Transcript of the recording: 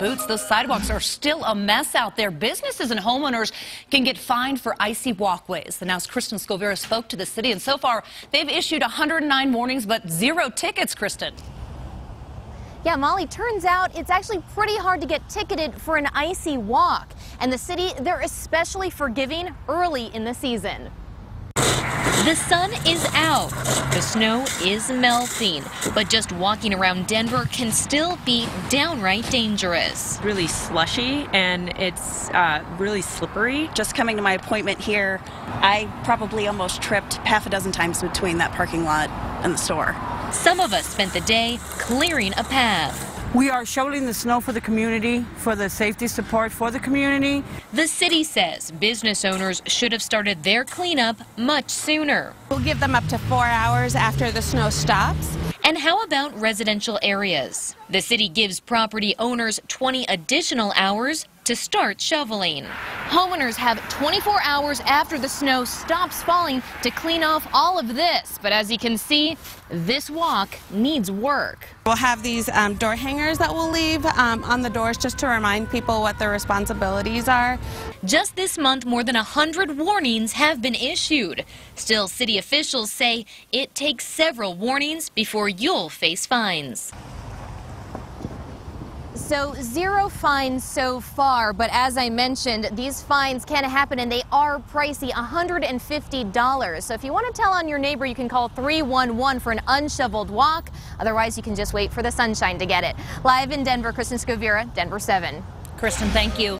boots. Those sidewalks are still a mess out there. Businesses and homeowners can get fined for icy walkways. The Now's Kristen Skovira spoke to the city, and so far they've issued 109 warnings, but zero tickets, Kristen. Yeah, Molly, turns out it's actually pretty hard to get ticketed for an icy walk. And the city, they're especially forgiving early in the season. The sun is out, the snow is melting, but just walking around Denver can still be downright dangerous. Really slushy and it's uh, really slippery. Just coming to my appointment here, I probably almost tripped half a dozen times between that parking lot and the store. Some of us spent the day clearing a path. We are shoveling the snow for the community, for the safety support for the community. The city says business owners should have started their cleanup much sooner. We'll give them up to four hours after the snow stops. And how about residential areas? The city gives property owners 20 additional hours to start shoveling. Homeowners have 24 hours after the snow stops falling to clean off all of this. But as you can see, this walk needs work. We'll have these um, door hangers that we'll leave um, on the doors just to remind people what their responsibilities are. Just this month, more than 100 warnings have been issued. Still, city officials say it takes several warnings before you'll face fines. So zero fines so far, but as I mentioned, these fines can happen and they are pricey, $150. So if you want to tell on your neighbor, you can call 311 for an unshoveled walk. Otherwise, you can just wait for the sunshine to get it. Live in Denver, Kristen Skovira, Denver 7. Kristen, thank you.